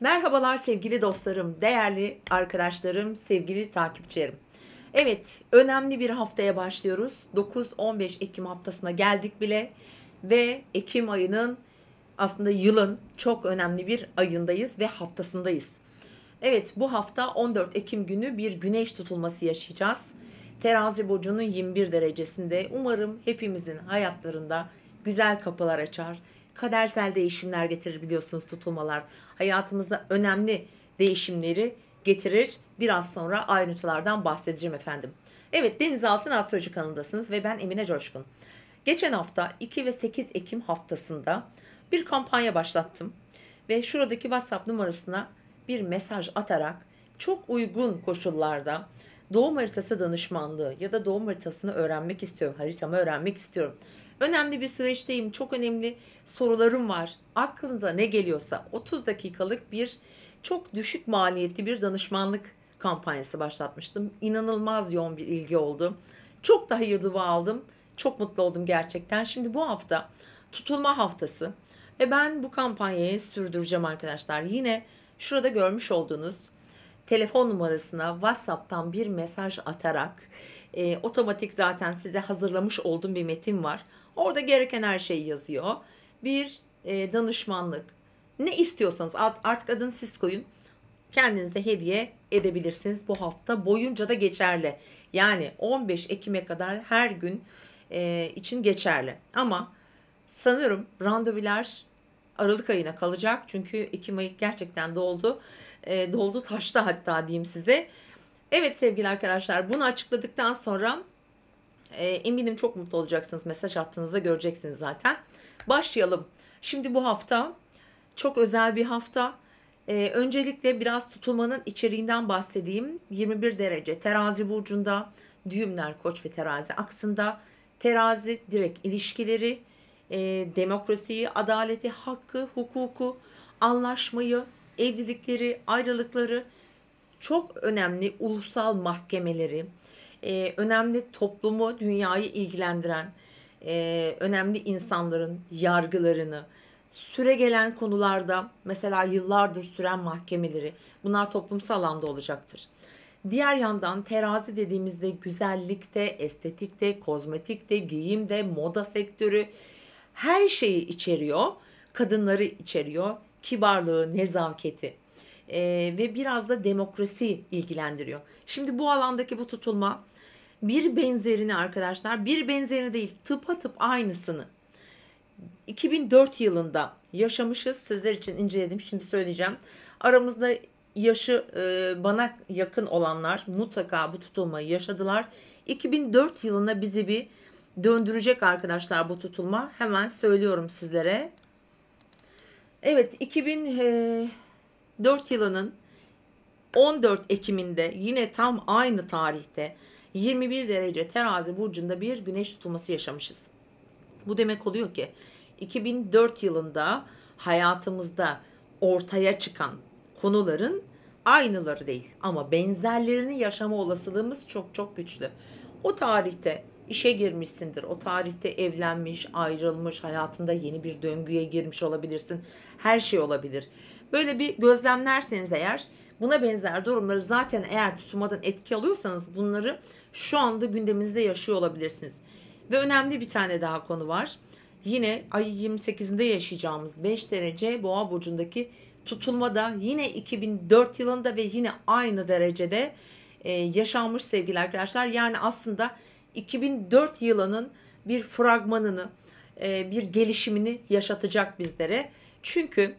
Merhabalar sevgili dostlarım, değerli arkadaşlarım, sevgili takipçilerim. Evet, önemli bir haftaya başlıyoruz. 9-15 Ekim haftasına geldik bile ve Ekim ayının aslında yılın çok önemli bir ayındayız ve haftasındayız. Evet, bu hafta 14 Ekim günü bir güneş tutulması yaşayacağız. Terazi burcunun 21 derecesinde. Umarım hepimizin hayatlarında güzel kapılar açar kadersel değişimler getirir biliyorsunuz tutulmalar. Hayatımızda önemli değişimleri getirir. Biraz sonra ayrıntılardan bahsedeceğim efendim. Evet Denizaltın Astroloji kanalındasınız ve ben Emine Coşkun. Geçen hafta 2 ve 8 Ekim haftasında bir kampanya başlattım. Ve şuradaki WhatsApp numarasına bir mesaj atarak çok uygun koşullarda doğum haritası danışmanlığı ya da doğum haritasını öğrenmek istiyorum, haritamı öğrenmek istiyorum Önemli bir süreçteyim. Çok önemli sorularım var. Aklınıza ne geliyorsa 30 dakikalık bir çok düşük maliyetli bir danışmanlık kampanyası başlatmıştım. İnanılmaz yoğun bir ilgi oldu. Çok da hayır dua aldım. Çok mutlu oldum gerçekten. Şimdi bu hafta tutulma haftası ve ben bu kampanyayı sürdüreceğim arkadaşlar. Yine şurada görmüş olduğunuz telefon numarasına WhatsApp'tan bir mesaj atarak e, otomatik zaten size hazırlamış olduğum bir metin var. Orada gereken her şeyi yazıyor. Bir e, danışmanlık. Ne istiyorsanız artık adını siz koyun. Kendinize hediye edebilirsiniz. Bu hafta boyunca da geçerli. Yani 15 Ekim'e kadar her gün e, için geçerli. Ama sanırım randevular Aralık ayına kalacak. Çünkü Ekim ayı gerçekten doldu. E, doldu taştı hatta diyeyim size. Evet sevgili arkadaşlar bunu açıkladıktan sonra e, eminim çok mutlu olacaksınız. Mesaj attığınızda göreceksiniz zaten. Başlayalım. Şimdi bu hafta çok özel bir hafta. E, öncelikle biraz tutulmanın içeriğinden bahsedeyim. 21 derece terazi burcunda düğümler koç ve terazi aksında. Terazi direkt ilişkileri, e, demokrasiyi, adaleti, hakkı, hukuku, anlaşmayı, evlilikleri, ayrılıkları, çok önemli ulusal mahkemeleri, e, önemli toplumu, dünyayı ilgilendiren e, önemli insanların yargılarını, süre gelen konularda mesela yıllardır süren mahkemeleri bunlar toplumsal alanda olacaktır. Diğer yandan terazi dediğimizde güzellikte, estetikte, kozmetikte, giyimde, moda sektörü her şeyi içeriyor. Kadınları içeriyor. Kibarlığı, nezaketi e, ve biraz da demokrasi ilgilendiriyor. Şimdi bu alandaki bu tutulma bir benzerini arkadaşlar bir benzerini değil tıpa tıp aynısını 2004 yılında yaşamışız. Sizler için inceledim. Şimdi söyleyeceğim. Aramızda yaşı e, bana yakın olanlar mutlaka bu tutulmayı yaşadılar. 2004 yılına bizi bir döndürecek arkadaşlar bu tutulma. Hemen söylüyorum sizlere. Evet 2004 yılının 14 Ekim'inde yine tam aynı tarihte 21 derece terazi burcunda bir güneş tutulması yaşamışız. Bu demek oluyor ki 2004 yılında hayatımızda ortaya çıkan konuların aynıları değil ama benzerlerini yaşama olasılığımız çok çok güçlü. O tarihte işe girmişsindir. O tarihte evlenmiş, ayrılmış, hayatında yeni bir döngüye girmiş olabilirsin. Her şey olabilir. Böyle bir gözlemlerseniz eğer buna benzer durumları zaten eğer tutulmadan etki alıyorsanız bunları şu anda gündeminizde yaşıyor olabilirsiniz. Ve önemli bir tane daha konu var. Yine ay 28'inde yaşayacağımız 5 derece boğa burcundaki tutulma da yine 2004 yılında ve yine aynı derecede e, yaşanmış sevgili arkadaşlar. Yani aslında 2004 yılının bir fragmanını, e, bir gelişimini yaşatacak bizlere. Çünkü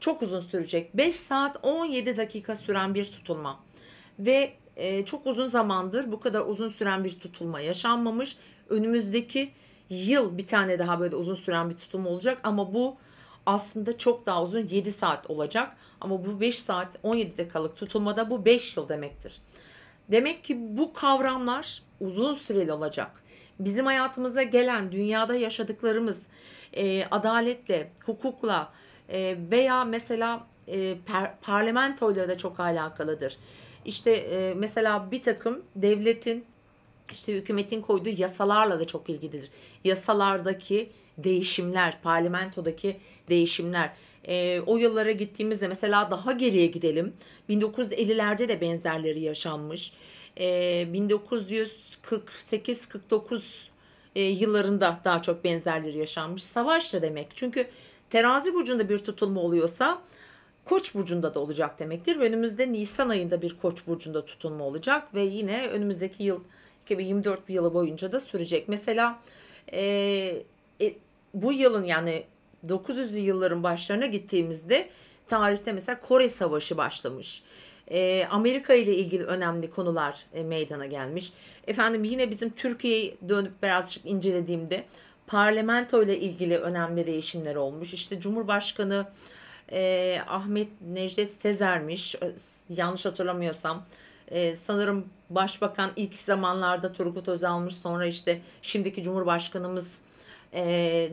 çok uzun sürecek. 5 saat 17 dakika süren bir tutulma. Ve e, çok uzun zamandır bu kadar uzun süren bir tutulma yaşanmamış. Önümüzdeki yıl bir tane daha böyle uzun süren bir tutulma olacak ama bu aslında çok daha uzun 7 saat olacak. Ama bu 5 saat 17 dakikalık tutulmada bu 5 yıl demektir. Demek ki bu kavramlar uzun süreli olacak. Bizim hayatımıza gelen dünyada yaşadıklarımız e, adaletle, hukukla e, veya mesela e, parlamentoyla da çok alakalıdır. İşte e, mesela bir takım devletin işte hükümetin koyduğu yasalarla da çok ilgilidir. Yasalardaki değişimler, parlamentodaki değişimler. E, o yıllara gittiğimizde mesela daha geriye gidelim. 1950'lerde de benzerleri yaşanmış. E, 1948-49 e, yıllarında daha çok benzerleri yaşanmış. Savaş da demek. Çünkü terazi burcunda bir tutulma oluyorsa Koç burcunda da olacak demektir. Ve önümüzde Nisan ayında bir Koç burcunda tutulma olacak ve yine önümüzdeki yıl 2024 yılı boyunca da sürecek. Mesela e, e, bu yılın yani 900'lü yılların başlarına gittiğimizde tarihte mesela Kore Savaşı başlamış. E, Amerika ile ilgili önemli konular e, meydana gelmiş. Efendim yine bizim Türkiye'yi dönüp birazcık incelediğimde parlamento ile ilgili önemli değişimler olmuş. İşte Cumhurbaşkanı e, Ahmet Necdet Sezer'miş e, yanlış hatırlamıyorsam e, sanırım başbakan ilk zamanlarda Turgut Özal'mış sonra işte şimdiki Cumhurbaşkanımız e,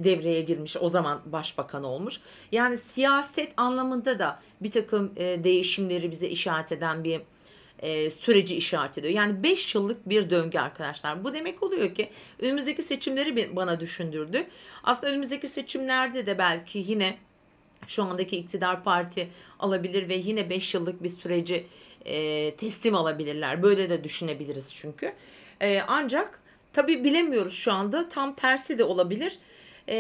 devreye girmiş o zaman başbakan olmuş. Yani siyaset anlamında da bir takım e, değişimleri bize işaret eden bir e, süreci işaret ediyor. Yani 5 yıllık bir döngü arkadaşlar. Bu demek oluyor ki önümüzdeki seçimleri bana düşündürdü. Aslında önümüzdeki seçimlerde de belki yine şu andaki iktidar parti alabilir ve yine 5 yıllık bir süreci e, teslim alabilirler. Böyle de düşünebiliriz çünkü. E, ancak tabi bilemiyoruz şu anda tam tersi de olabilir. E,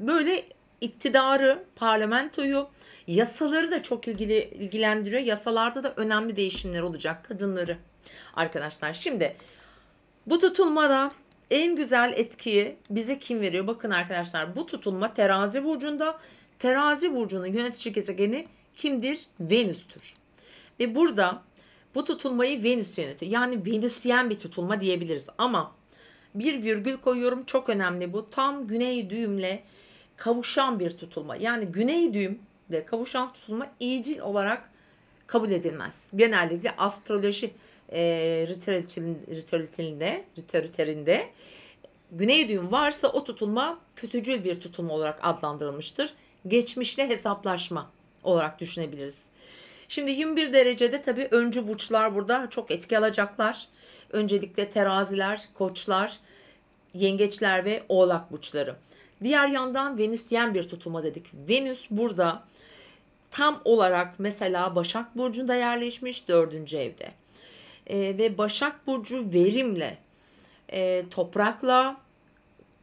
böyle iktidarı, parlamentoyu, yasaları da çok ilgili ilgilendiriyor. Yasalarda da önemli değişimler olacak kadınları. Arkadaşlar şimdi bu tutulmada en güzel etkiyi bize kim veriyor? Bakın arkadaşlar bu tutulma terazi burcunda Terazi burcunun yönetici gezegeni kimdir? Venüs'tür. Ve burada bu tutulmayı Venüs yönetir. Yani Venüsyen bir tutulma diyebiliriz. Ama bir virgül koyuyorum çok önemli bu. Tam güney düğümle kavuşan bir tutulma. Yani güney düğümle kavuşan tutulma iyicil olarak kabul edilmez. Genellikle astroloji e, ritüelinde, ritüelinde güney düğüm varsa o tutulma kötücül bir tutulma olarak adlandırılmıştır geçmişle hesaplaşma olarak düşünebiliriz. Şimdi 21 derecede tabii öncü burçlar burada çok etki alacaklar. Öncelikle teraziler, koçlar, yengeçler ve oğlak burçları. Diğer yandan Venüs yen bir tutuma dedik. Venüs burada tam olarak mesela Başak Burcu'nda yerleşmiş dördüncü evde. E, ve Başak Burcu verimle, e, toprakla,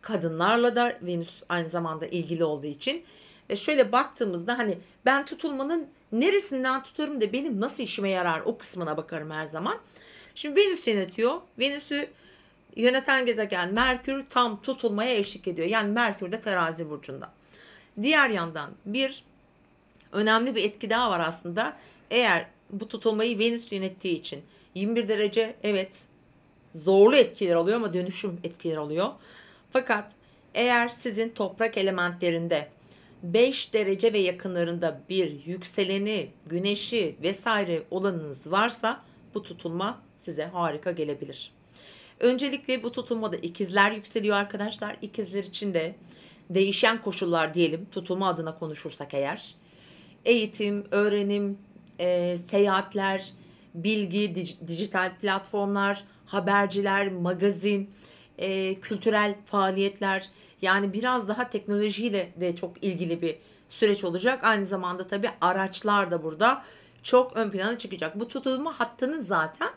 kadınlarla da Venüs aynı zamanda ilgili olduğu için e şöyle baktığımızda hani ben tutulmanın neresinden tutarım da benim nasıl işime yarar o kısmına bakarım her zaman. Şimdi Venüs yönetiyor. Venüs'ü yöneten gezegen Merkür tam tutulmaya eşlik ediyor. Yani Merkür de terazi burcunda. Diğer yandan bir önemli bir etki daha var aslında. Eğer bu tutulmayı Venüs yönettiği için 21 derece evet zorlu etkiler oluyor ama dönüşüm etkileri oluyor. Fakat eğer sizin toprak elementlerinde 5 derece ve yakınlarında bir yükseleni, güneşi vesaire olanınız varsa bu tutulma size harika gelebilir. Öncelikle bu tutulmada ikizler yükseliyor arkadaşlar. İkizler için de değişen koşullar diyelim tutulma adına konuşursak eğer. Eğitim, öğrenim, e, seyahatler, bilgi, dijital platformlar, haberciler, magazin, e, kültürel faaliyetler yani biraz daha teknolojiyle de çok ilgili bir süreç olacak. Aynı zamanda tabii araçlar da burada çok ön plana çıkacak. Bu tutulma hattını zaten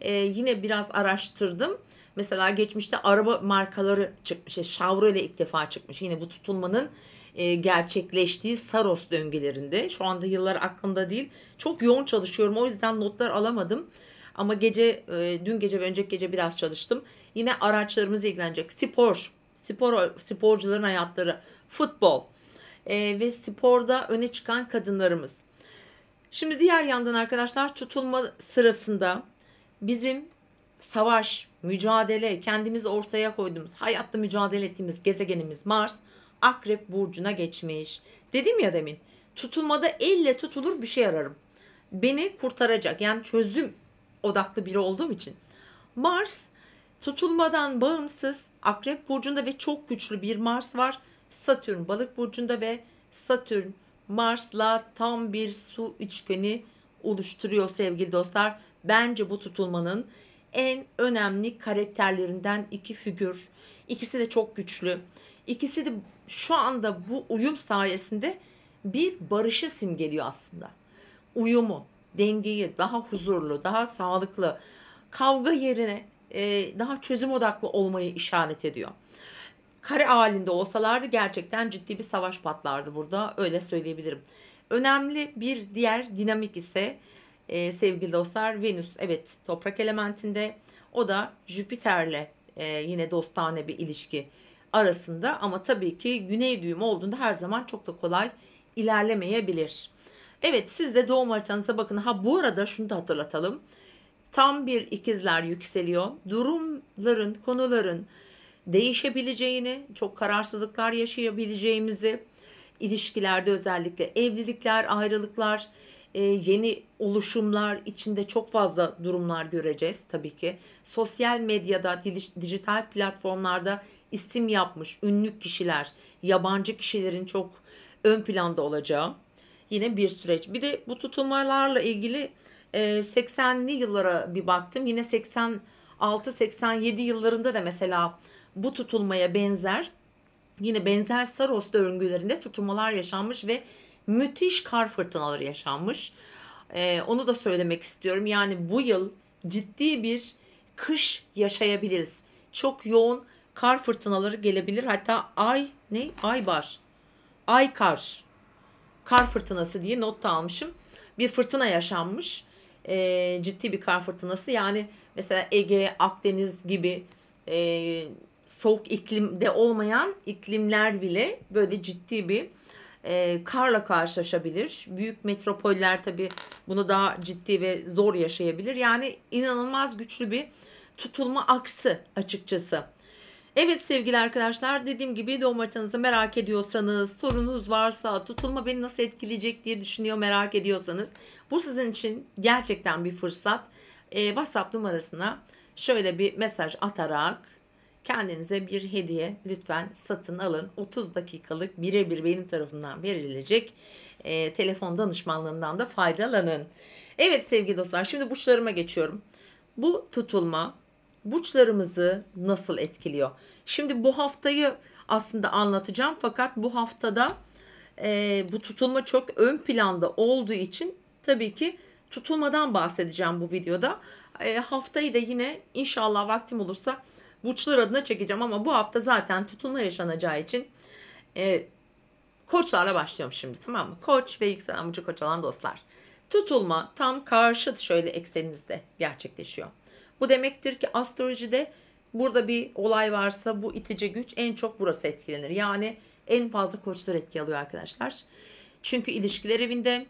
e, yine biraz araştırdım. Mesela geçmişte araba markaları çıkmış. Chevrolet ilk defa çıkmış. Yine bu tutulmanın e, gerçekleştiği Saros döngülerinde. Şu anda yıllar aklımda değil. Çok yoğun çalışıyorum. O yüzden notlar alamadım. Ama gece, e, dün gece ve önceki gece biraz çalıştım. Yine araçlarımız ilgilenecek. Spor, spor sporcuların hayatları, futbol e, ve sporda öne çıkan kadınlarımız. Şimdi diğer yandan arkadaşlar tutulma sırasında bizim savaş, mücadele, kendimizi ortaya koyduğumuz, hayatta mücadele ettiğimiz gezegenimiz Mars Akrep burcuna geçmiş. Dedim ya demin. Tutulmada elle tutulur bir şey ararım. Beni kurtaracak. Yani çözüm odaklı biri olduğum için. Mars tutulmadan bağımsız Akrep burcunda ve çok güçlü bir Mars var. Satürn balık burcunda ve Satürn Mars'la tam bir su üçgeni oluşturuyor sevgili dostlar. Bence bu tutulmanın en önemli karakterlerinden iki figür. İkisi de çok güçlü. İkisi de şu anda bu uyum sayesinde bir barışı simgeliyor aslında. Uyumu, dengeyi, daha huzurlu, daha sağlıklı, kavga yerine e, daha çözüm odaklı olmayı işaret ediyor. Kare halinde olsalardı gerçekten ciddi bir savaş patlardı burada öyle söyleyebilirim. Önemli bir diğer dinamik ise e, sevgili dostlar Venüs evet toprak elementinde o da Jüpiter'le e, yine dostane bir ilişki arasında ama tabii ki güney düğümü olduğunda her zaman çok da kolay ilerlemeyebilir. Evet siz de doğum haritanıza bakın. Ha bu arada şunu da hatırlatalım. Tam bir ikizler yükseliyor. Durumların, konuların değişebileceğini, çok kararsızlıklar yaşayabileceğimizi, ilişkilerde özellikle evlilikler, ayrılıklar, e, yeni oluşumlar içinde çok fazla durumlar göreceğiz tabii ki. Sosyal medyada, dijital platformlarda isim yapmış ünlü kişiler, yabancı kişilerin çok ön planda olacağı yine bir süreç. Bir de bu tutulmalarla ilgili 80'li e, yıllara bir baktım. Yine 86-87 yıllarında da mesela bu tutulmaya benzer yine benzer Saros döngülerinde tutulmalar yaşanmış ve müthiş kar fırtınaları yaşanmış. Ee, onu da söylemek istiyorum. Yani bu yıl ciddi bir kış yaşayabiliriz. Çok yoğun kar fırtınaları gelebilir. Hatta ay ne? Ay var. Ay kar. Kar fırtınası diye not da almışım. Bir fırtına yaşanmış. Ee, ciddi bir kar fırtınası. Yani mesela Ege, Akdeniz gibi e, soğuk iklimde olmayan iklimler bile böyle ciddi bir e, karla karşılaşabilir. Büyük metropoller tabii bunu daha ciddi ve zor yaşayabilir. Yani inanılmaz güçlü bir tutulma aksı açıkçası. Evet sevgili arkadaşlar dediğim gibi doğum haritanızı merak ediyorsanız, sorunuz varsa, tutulma beni nasıl etkileyecek diye düşünüyor merak ediyorsanız bu sizin için gerçekten bir fırsat. Ee, WhatsApp numarasına şöyle bir mesaj atarak kendinize bir hediye lütfen satın alın. 30 dakikalık birebir benim tarafından verilecek e, telefon danışmanlığından da faydalanın. Evet sevgili dostlar şimdi burçlarıma geçiyorum. Bu tutulma burçlarımızı nasıl etkiliyor? Şimdi bu haftayı aslında anlatacağım fakat bu haftada e, bu tutulma çok ön planda olduğu için tabii ki tutulmadan bahsedeceğim bu videoda. E, haftayı da yine inşallah vaktim olursa burçlar adına çekeceğim ama bu hafta zaten tutulma yaşanacağı için e, koçlarla başlıyorum şimdi tamam mı? Koç ve yükselen burcu koç olan dostlar. Tutulma tam karşıt şöyle ekseninizde gerçekleşiyor. Bu demektir ki astrolojide burada bir olay varsa bu itici güç en çok burası etkilenir. Yani en fazla koçlar etki alıyor arkadaşlar. Çünkü ilişkiler evinde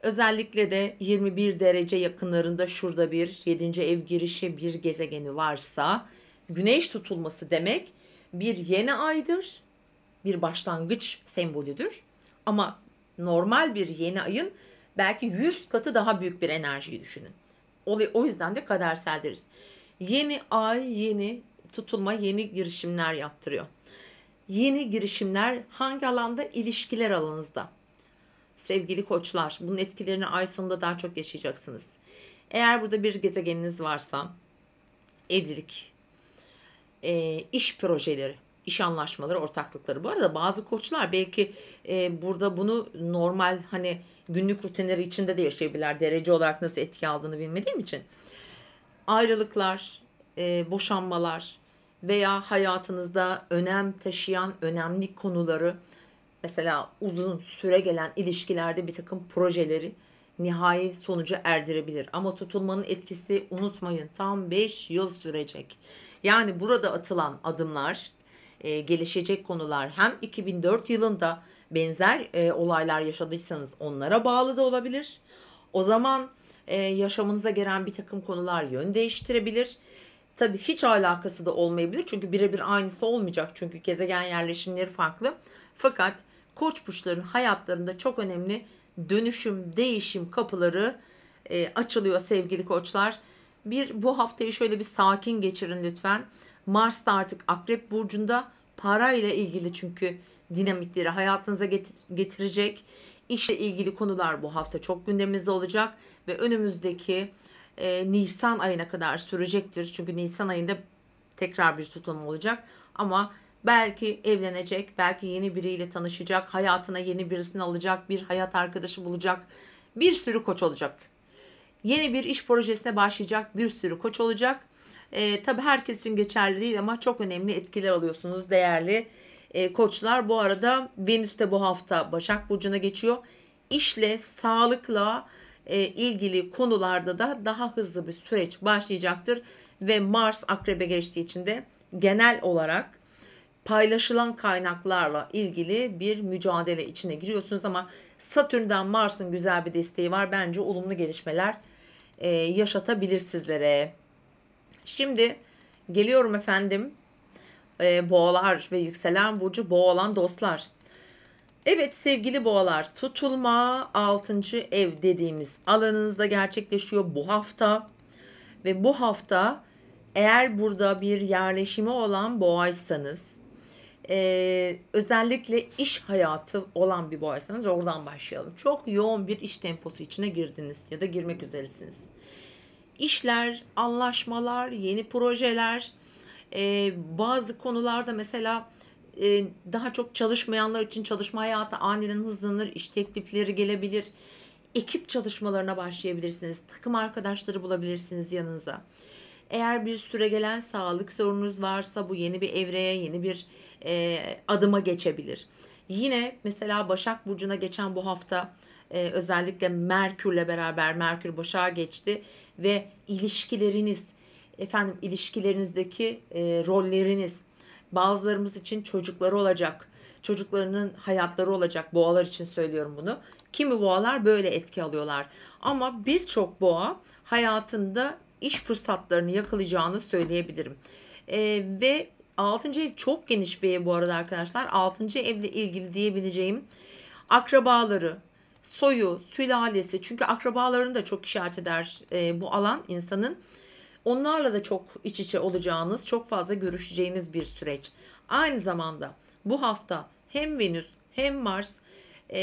özellikle de 21 derece yakınlarında şurada bir 7. ev girişi bir gezegeni varsa güneş tutulması demek bir yeni aydır, bir başlangıç sembolüdür. Ama normal bir yeni ayın belki 100 katı daha büyük bir enerjiyi düşünün. O, yüzden de kadersel deriz. Yeni ay, yeni tutulma, yeni girişimler yaptırıyor. Yeni girişimler hangi alanda? İlişkiler alanınızda. Sevgili koçlar, bunun etkilerini ay sonunda daha çok yaşayacaksınız. Eğer burada bir gezegeniniz varsa, evlilik, e, iş projeleri, iş anlaşmaları, ortaklıkları. Bu arada bazı koçlar belki e, burada bunu normal hani günlük rutinleri içinde de yaşayabilirler. Derece olarak nasıl etki aldığını bilmediğim için. Ayrılıklar, e, boşanmalar veya hayatınızda önem taşıyan önemli konuları mesela uzun süre gelen ilişkilerde bir takım projeleri nihai sonuca erdirebilir. Ama tutulmanın etkisi unutmayın tam 5 yıl sürecek. Yani burada atılan adımlar, e, gelişecek konular hem 2004 yılında benzer e, olaylar yaşadıysanız onlara bağlı da olabilir. O zaman e, yaşamınıza gelen bir takım konular yön değiştirebilir. Tabii hiç alakası da olmayabilir çünkü birebir aynısı olmayacak çünkü gezegen yerleşimleri farklı. Fakat koç burçların hayatlarında çok önemli dönüşüm, değişim kapıları e, açılıyor sevgili koçlar. Bir bu haftayı şöyle bir sakin geçirin lütfen. Mars da artık Akrep burcunda para ile ilgili çünkü dinamikleri hayatınıza getirecek. İşle ilgili konular bu hafta çok gündemimizde olacak ve önümüzdeki e, Nisan ayına kadar sürecektir. Çünkü Nisan ayında tekrar bir tutulma olacak. Ama belki evlenecek, belki yeni biriyle tanışacak, hayatına yeni birisini alacak, bir hayat arkadaşı bulacak. Bir sürü koç olacak. Yeni bir iş projesine başlayacak bir sürü koç olacak. E, tabii herkes için geçerli değil ama çok önemli etkiler alıyorsunuz değerli e, koçlar. Bu arada Venüs de bu hafta Başak Burcu'na geçiyor. İşle, sağlıkla e, ilgili konularda da daha hızlı bir süreç başlayacaktır. Ve Mars Akrep'e geçtiği için de genel olarak paylaşılan kaynaklarla ilgili bir mücadele içine giriyorsunuz ama Satürn'den Mars'ın güzel bir desteği var. Bence olumlu gelişmeler e, yaşatabilir sizlere. Şimdi geliyorum efendim. E, boğalar ve yükselen burcu boğa dostlar. Evet sevgili boğalar tutulma 6. ev dediğimiz alanınızda gerçekleşiyor bu hafta. Ve bu hafta eğer burada bir yerleşimi olan boğaysanız e, özellikle iş hayatı olan bir boğaysanız oradan başlayalım. Çok yoğun bir iş temposu içine girdiniz ya da girmek üzeresiniz. İşler, anlaşmalar, yeni projeler, e, bazı konularda mesela e, daha çok çalışmayanlar için çalışma hayatı aniden hızlanır, iş teklifleri gelebilir. Ekip çalışmalarına başlayabilirsiniz. Takım arkadaşları bulabilirsiniz yanınıza. Eğer bir süre gelen sağlık sorununuz varsa bu yeni bir evreye, yeni bir e, adıma geçebilir. Yine mesela Başak Burcu'na geçen bu hafta e, özellikle Merkür'le beraber Merkür Başak'a geçti ve ilişkileriniz, efendim ilişkilerinizdeki e, rolleriniz, bazılarımız için çocukları olacak, çocuklarının hayatları olacak. Boğalar için söylüyorum bunu. Kimi boğalar böyle etki alıyorlar. Ama birçok boğa hayatında iş fırsatlarını yakalayacağını söyleyebilirim. E, ve 6. ev çok geniş bir ev bu arada arkadaşlar. 6. evle ilgili diyebileceğim akrabaları, soyu, sülalesi çünkü akrabalarını da çok işaret eder e, bu alan insanın. Onlarla da çok iç içe olacağınız, çok fazla görüşeceğiniz bir süreç. Aynı zamanda bu hafta hem Venüs hem Mars e,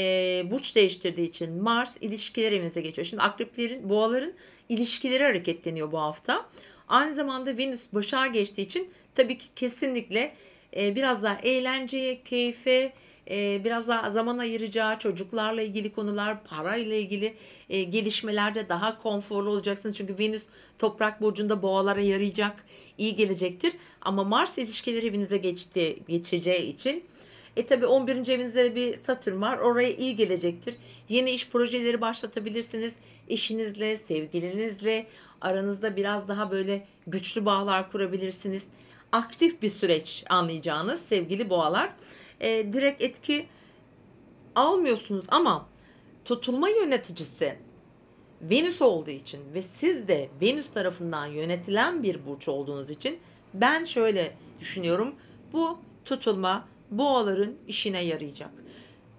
burç değiştirdiği için Mars ilişkiler evinize geçiyor. Şimdi akreplerin, boğaların ilişkileri hareketleniyor bu hafta. Aynı zamanda Venüs başa geçtiği için tabii ki kesinlikle e, biraz daha eğlenceye, keyfe, e, biraz daha zaman ayıracağı çocuklarla ilgili konular, parayla ilgili e, gelişmelerde daha konforlu olacaksınız. Çünkü Venüs toprak burcunda boğalara yarayacak, iyi gelecektir. Ama Mars ilişkileri evinize geçti, geçeceği için e tabi 11. evinizde de bir Satürn var. Oraya iyi gelecektir. Yeni iş projeleri başlatabilirsiniz. Eşinizle, sevgilinizle aranızda biraz daha böyle güçlü bağlar kurabilirsiniz. Aktif bir süreç anlayacağınız sevgili boğalar. E, direkt etki almıyorsunuz ama tutulma yöneticisi Venüs olduğu için ve siz de Venüs tarafından yönetilen bir burç olduğunuz için ben şöyle düşünüyorum. Bu tutulma boğaların işine yarayacak.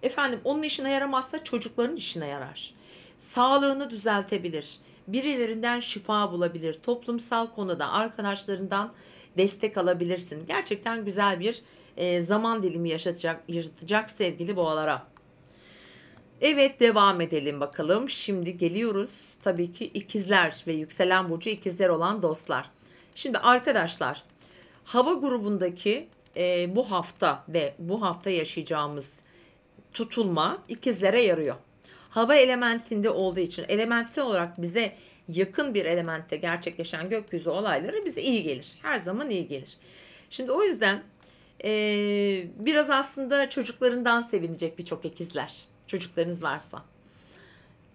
Efendim onun işine yaramazsa çocukların işine yarar. Sağlığını düzeltebilir. Birilerinden şifa bulabilir. Toplumsal konuda arkadaşlarından destek alabilirsin. Gerçekten güzel bir e, zaman dilimi yaşatacak, yaşatacak sevgili boğalara. Evet devam edelim bakalım. Şimdi geliyoruz tabii ki ikizler ve yükselen burcu ikizler olan dostlar. Şimdi arkadaşlar hava grubundaki e, bu hafta ve bu hafta yaşayacağımız tutulma ikizlere yarıyor. Hava elementinde olduğu için elementsel olarak bize yakın bir elementte gerçekleşen gökyüzü olayları bize iyi gelir. Her zaman iyi gelir. Şimdi o yüzden e, biraz aslında çocuklarından sevinecek birçok ikizler. Çocuklarınız varsa.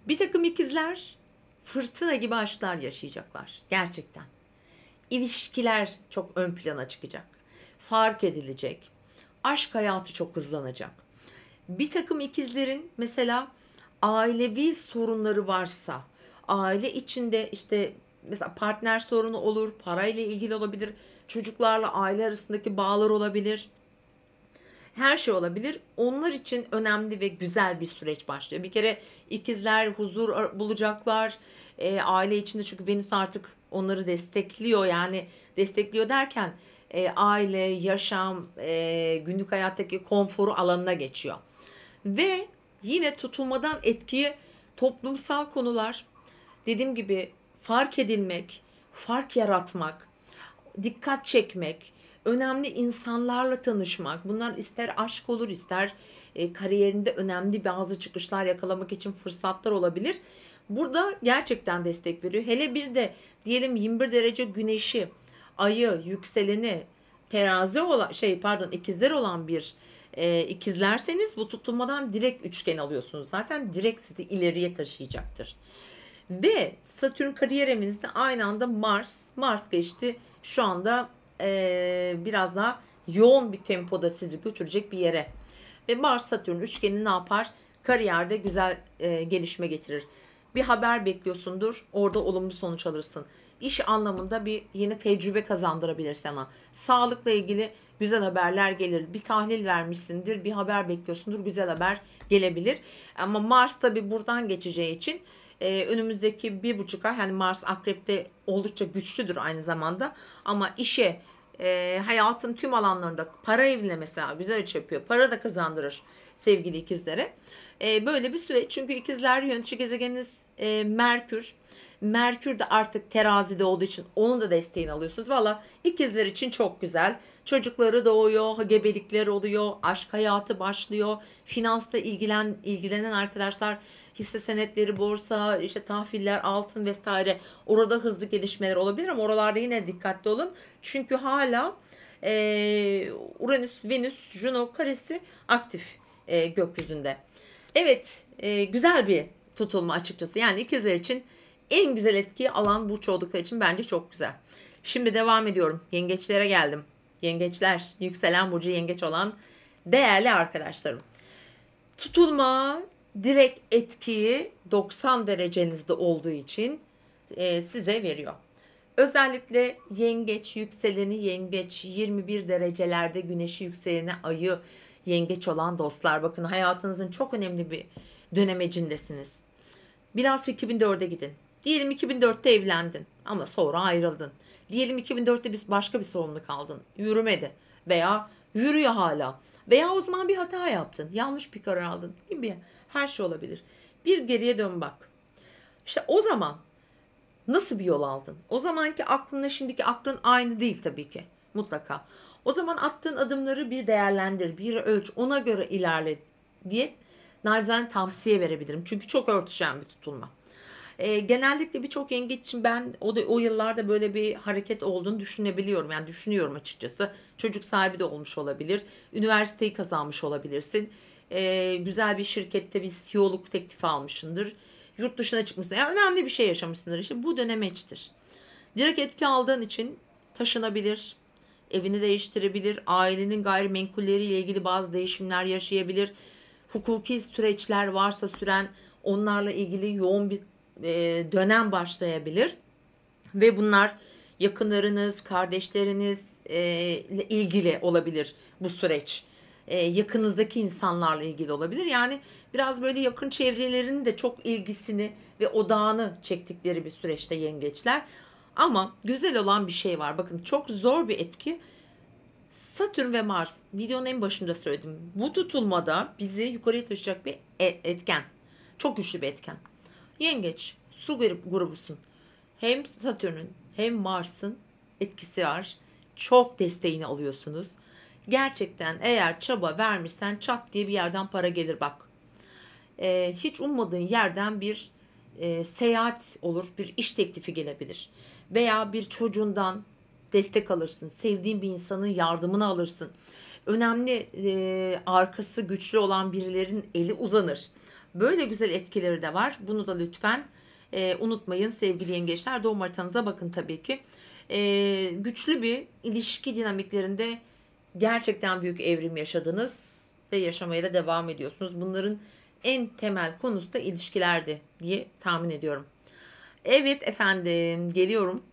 Bir takım ikizler fırtına gibi aşklar yaşayacaklar. Gerçekten. İlişkiler çok ön plana çıkacak fark edilecek. Aşk hayatı çok hızlanacak. Bir takım ikizlerin mesela ailevi sorunları varsa, aile içinde işte mesela partner sorunu olur, parayla ilgili olabilir, çocuklarla aile arasındaki bağlar olabilir. Her şey olabilir. Onlar için önemli ve güzel bir süreç başlıyor. Bir kere ikizler huzur bulacaklar. E, aile içinde çünkü Venüs artık onları destekliyor. Yani destekliyor derken e, aile, yaşam, e, günlük hayattaki konforu alanına geçiyor. Ve yine tutulmadan etkiyi toplumsal konular, dediğim gibi fark edilmek, fark yaratmak, dikkat çekmek, önemli insanlarla tanışmak. Bunlar ister aşk olur, ister e, kariyerinde önemli bazı çıkışlar yakalamak için fırsatlar olabilir. Burada gerçekten destek veriyor. Hele bir de diyelim 21 derece güneşi, ayı, yükseleni, terazi olan şey pardon ikizler olan bir e, ikizlerseniz bu tutulmadan direkt üçgen alıyorsunuz. Zaten direkt sizi ileriye taşıyacaktır. Ve Satürn kariyer evinizde aynı anda Mars. Mars geçti şu anda e, biraz daha yoğun bir tempoda sizi götürecek bir yere. Ve Mars Satürn üçgeni ne yapar? Kariyerde güzel e, gelişme getirir. Bir haber bekliyorsundur. Orada olumlu sonuç alırsın. İş anlamında bir yeni tecrübe kazandırabilir sana. Sağlıkla ilgili güzel haberler gelir. Bir tahlil vermişsindir. Bir haber bekliyorsundur. Güzel haber gelebilir. Ama Mars tabi buradan geçeceği için e, önümüzdeki bir buçuk ay hani Mars akrepte oldukça güçlüdür aynı zamanda ama işe e, hayatın tüm alanlarında para evine mesela güzel iş yapıyor. Para da kazandırır sevgili ikizlere. E, böyle bir süreç çünkü ikizler yönetici gezegeniniz e, Merkür. Merkür de artık terazide olduğu için onun da desteğini alıyorsunuz. Valla ikizler için çok güzel. Çocukları doğuyor, gebelikler oluyor, aşk hayatı başlıyor. Finansla ilgilen ilgilenen arkadaşlar hisse senetleri, borsa, işte tahviller, altın vesaire orada hızlı gelişmeler olabilir ama oralarda yine dikkatli olun. Çünkü hala e, Uranüs, Venüs, Juno karesi aktif e, gökyüzünde. Evet, e, güzel bir tutulma açıkçası. Yani ikizler için en güzel etkiyi alan burç oldukları için bence çok güzel. Şimdi devam ediyorum. Yengeçlere geldim. Yengeçler, yükselen burcu yengeç olan değerli arkadaşlarım. Tutulma direkt etkiyi 90 derecenizde olduğu için e, size veriyor. Özellikle yengeç, yükseleni yengeç, 21 derecelerde güneşi yükseleni ayı yengeç olan dostlar. Bakın hayatınızın çok önemli bir dönemecindesiniz. Biraz 2004'e gidin. Diyelim 2004'te evlendin ama sonra ayrıldın. Diyelim 2004'te biz başka bir sorumluluk aldın. Yürümedi veya yürüyor hala. Veya o zaman bir hata yaptın. Yanlış bir karar aldın gibi. Her şey olabilir. Bir geriye dön bak. İşte o zaman nasıl bir yol aldın? O zamanki aklınla şimdiki aklın aynı değil tabii ki. Mutlaka. O zaman attığın adımları bir değerlendir, bir ölç, ona göre ilerle diye narzan tavsiye verebilirim. Çünkü çok örtüşen bir tutulma. E, genellikle birçok yengeç için ben o, da, o yıllarda böyle bir hareket olduğunu düşünebiliyorum. Yani düşünüyorum açıkçası. Çocuk sahibi de olmuş olabilir. Üniversiteyi kazanmış olabilirsin. E, güzel bir şirkette bir CEO'luk teklifi almışsındır. Yurt dışına çıkmışsın. Yani önemli bir şey yaşamışsındır. İşte bu dönemeçtir. Direkt etki aldığın için taşınabilir, evini değiştirebilir, ailenin gayrimenkulleriyle ilgili bazı değişimler yaşayabilir. Hukuki süreçler varsa süren onlarla ilgili yoğun bir e, dönem başlayabilir ve bunlar yakınlarınız, kardeşleriniz e, ilgili olabilir bu süreç. E, yakınızdaki insanlarla ilgili olabilir. Yani biraz böyle yakın çevrelerinin de çok ilgisini ve odağını çektikleri bir süreçte yengeçler. Ama güzel olan bir şey var. Bakın çok zor bir etki. Satürn ve Mars videonun en başında söyledim. Bu tutulmada bizi yukarıya taşıyacak bir e, etken. Çok güçlü bir etken. Yengeç, su grubusun. Hem Satürn'ün hem Mars'ın etkisi var. Çok desteğini alıyorsunuz. Gerçekten eğer çaba vermişsen çat diye bir yerden para gelir bak. Ee, hiç ummadığın yerden bir e, seyahat olur, bir iş teklifi gelebilir. Veya bir çocuğundan destek alırsın. Sevdiğin bir insanın yardımını alırsın. Önemli e, arkası güçlü olan birilerin eli uzanır. Böyle güzel etkileri de var. Bunu da lütfen e, unutmayın sevgili yengeçler. Doğum haritanıza bakın tabii ki. E, güçlü bir ilişki dinamiklerinde gerçekten büyük evrim yaşadınız ve yaşamaya da devam ediyorsunuz. Bunların en temel konusu da ilişkilerdi diye tahmin ediyorum. Evet efendim geliyorum.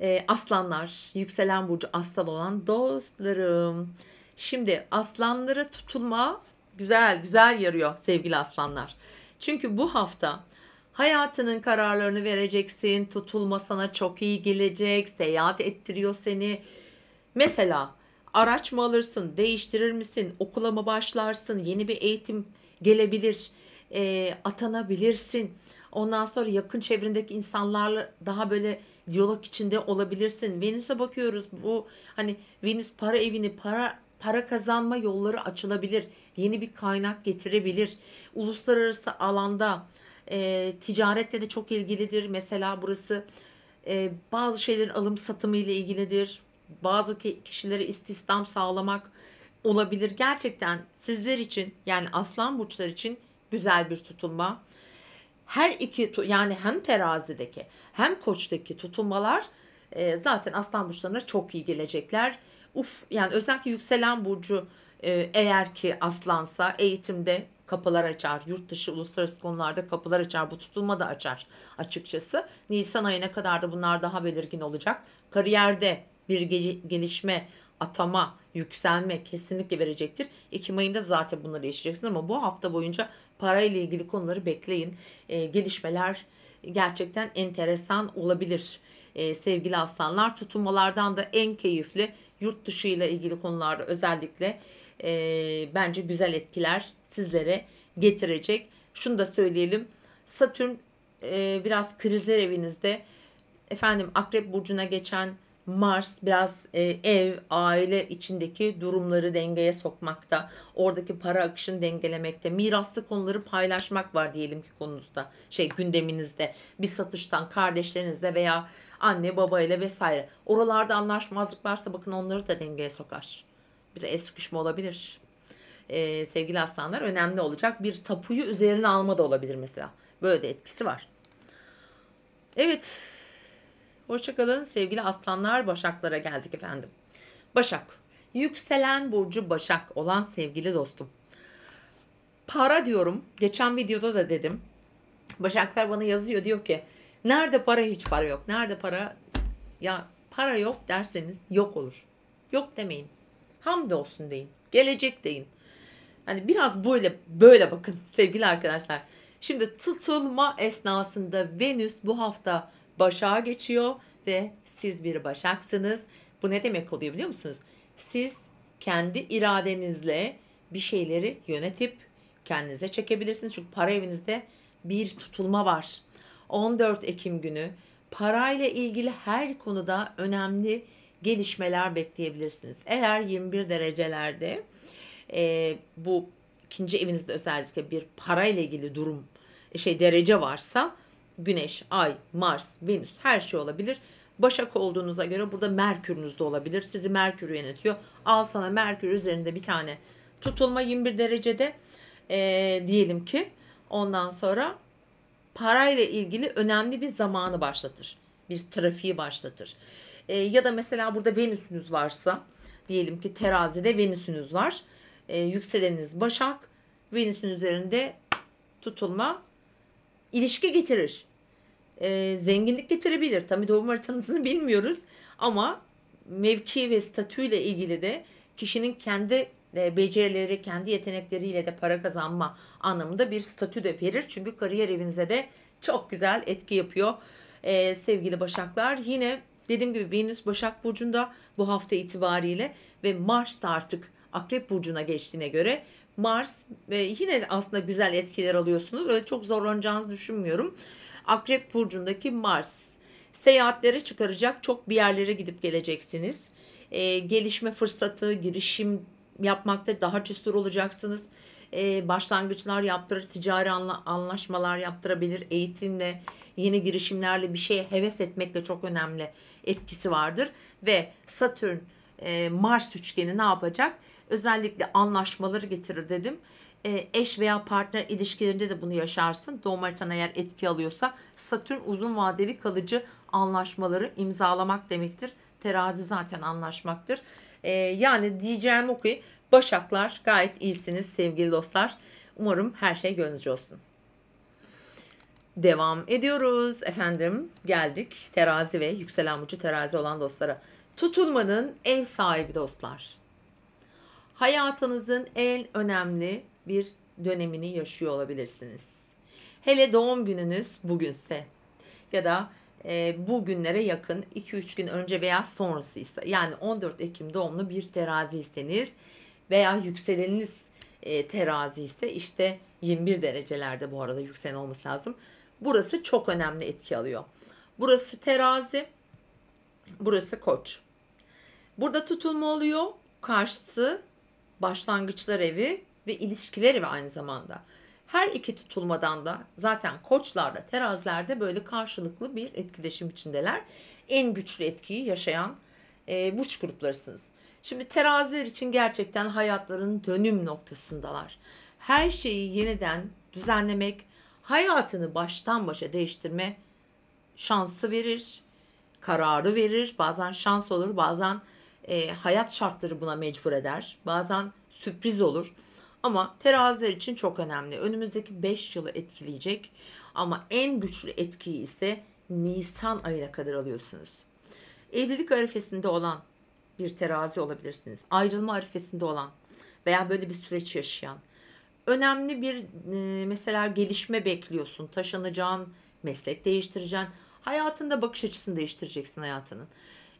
Ee, aslanlar, yükselen burcu aslan olan dostlarım. Şimdi aslanlara tutulma güzel güzel yarıyor sevgili aslanlar. Çünkü bu hafta hayatının kararlarını vereceksin. Tutulma sana çok iyi gelecek. Seyahat ettiriyor seni. Mesela araç mı alırsın? Değiştirir misin? Okula mı başlarsın? Yeni bir eğitim gelebilir. e, atanabilirsin. Ondan sonra yakın çevrendeki insanlarla daha böyle diyalog içinde olabilirsin. Venüs'e bakıyoruz. Bu hani Venüs para evini, para para kazanma yolları açılabilir. Yeni bir kaynak getirebilir. Uluslararası alanda e, ticarette de çok ilgilidir. Mesela burası e, bazı şeylerin alım satımı ile ilgilidir. Bazı kişilere istihdam sağlamak olabilir. Gerçekten sizler için yani aslan burçlar için güzel bir tutulma. Her iki yani hem terazideki hem koçtaki tutulmalar e, zaten aslan burçlarına çok iyi gelecekler. Uf yani özellikle yükselen burcu e, eğer ki aslansa eğitimde kapılar açar. Yurt dışı uluslararası konularda kapılar açar. Bu tutulma da açar açıkçası. Nisan ayına kadar da bunlar daha belirgin olacak. Kariyerde bir gelişme, atama, yükselme kesinlikle verecektir. Ekim ayında zaten bunları yaşayacaksın ama bu hafta boyunca parayla ilgili konuları bekleyin. E, gelişmeler gerçekten enteresan olabilir. E, sevgili aslanlar tutulmalardan da en keyifli yurt dışı ile ilgili konularda özellikle e, bence güzel etkiler sizlere getirecek. Şunu da söyleyelim. Satürn e, biraz krizler evinizde. Efendim Akrep Burcu'na geçen Mars biraz e, ev, aile içindeki durumları dengeye sokmakta. Oradaki para akışını dengelemekte. Miraslı konuları paylaşmak var diyelim ki konunuzda. Şey gündeminizde. Bir satıştan kardeşlerinizle veya anne babayla vesaire. Oralarda anlaşmazlık varsa bakın onları da dengeye sokar. Bir el sıkışma olabilir. Ee, sevgili aslanlar önemli olacak. Bir tapuyu üzerine alma da olabilir mesela. Böyle de etkisi var. Evet Hoşçakalın sevgili aslanlar başaklara geldik efendim. Başak. Yükselen burcu Başak olan sevgili dostum. Para diyorum. Geçen videoda da dedim. Başaklar bana yazıyor diyor ki nerede para hiç para yok. Nerede para ya para yok derseniz yok olur. Yok demeyin. Hamdolsun deyin. Gelecek deyin. Hani biraz böyle böyle bakın sevgili arkadaşlar. Şimdi tutulma esnasında Venüs bu hafta Başak'a geçiyor ve siz bir Başaksınız. Bu ne demek oluyor biliyor musunuz? Siz kendi iradenizle bir şeyleri yönetip kendinize çekebilirsiniz. Çünkü para evinizde bir tutulma var. 14 Ekim günü parayla ilgili her konuda önemli gelişmeler bekleyebilirsiniz. Eğer 21 derecelerde e, bu ikinci evinizde özellikle bir parayla ilgili durum şey derece varsa Güneş, Ay, Mars, Venüs her şey olabilir. Başak olduğunuza göre burada Merkür'ünüz de olabilir. Sizi Merkür yönetiyor. Al sana Merkür üzerinde bir tane tutulma 21 derecede ee, diyelim ki ondan sonra parayla ilgili önemli bir zamanı başlatır. Bir trafiği başlatır. E, ya da mesela burada Venüs'ünüz varsa diyelim ki terazide Venüs'ünüz var. E, yükseleniniz Başak. Venüs'ün üzerinde tutulma ilişki getirir. E, zenginlik getirebilir. Tabii doğum haritanızını bilmiyoruz ama mevki ve statüyle ilgili de kişinin kendi e, becerileri, kendi yetenekleriyle de para kazanma anlamında bir statü de verir. Çünkü kariyer evinize de çok güzel etki yapıyor e, sevgili Başaklar. Yine dediğim gibi Venüs Başak Burcu'nda bu hafta itibariyle ve Mars da artık Akrep Burcu'na geçtiğine göre Mars ve yine aslında güzel etkiler alıyorsunuz. Öyle çok zorlanacağınızı düşünmüyorum. Akrep burcundaki Mars seyahatlere çıkaracak. Çok bir yerlere gidip geleceksiniz. Ee, gelişme fırsatı, girişim yapmakta daha cesur olacaksınız. Ee, başlangıçlar yaptırır, ticari anla, anlaşmalar yaptırabilir. Eğitimle, yeni girişimlerle bir şeye heves etmekle çok önemli etkisi vardır. Ve Satürn e, Mars üçgeni ne yapacak? Özellikle anlaşmaları getirir dedim. E, eş veya partner ilişkilerinde de bunu yaşarsın. Doğum haritan eğer etki alıyorsa Satürn uzun vadeli kalıcı anlaşmaları imzalamak demektir. Terazi zaten anlaşmaktır. E, yani diyeceğim o ki Başaklar gayet iyisiniz sevgili dostlar. Umarım her şey gönlünüzce olsun. Devam ediyoruz efendim. Geldik terazi ve yükselen burcu terazi olan dostlara. Tutulmanın ev sahibi dostlar. Hayatınızın en önemli bir dönemini yaşıyor olabilirsiniz. Hele doğum gününüz bugünse ya da e, bu günlere yakın 2-3 gün önce veya sonrasıysa yani 14 Ekim doğumlu bir teraziyseniz veya yükseleniniz e, terazi ise işte 21 derecelerde bu arada yükselen olması lazım. Burası çok önemli etki alıyor. Burası terazi, burası koç. Burada tutulma oluyor. Karşısı başlangıçlar evi ve ilişkiler evi aynı zamanda. Her iki tutulmadan da zaten koçlarda, terazilerde böyle karşılıklı bir etkileşim içindeler. En güçlü etkiyi yaşayan e, burç gruplarısınız. Şimdi teraziler için gerçekten hayatların dönüm noktasındalar. Her şeyi yeniden düzenlemek, hayatını baştan başa değiştirme şansı verir, kararı verir. Bazen şans olur, bazen e, hayat şartları buna mecbur eder. Bazen sürpriz olur. Ama teraziler için çok önemli. Önümüzdeki 5 yılı etkileyecek. Ama en güçlü etkiyi ise Nisan ayına kadar alıyorsunuz. Evlilik arifesinde olan bir terazi olabilirsiniz. Ayrılma arifesinde olan veya böyle bir süreç yaşayan. Önemli bir e, mesela gelişme bekliyorsun. Taşınacağın, meslek değiştireceksin. Hayatında bakış açısını değiştireceksin hayatının.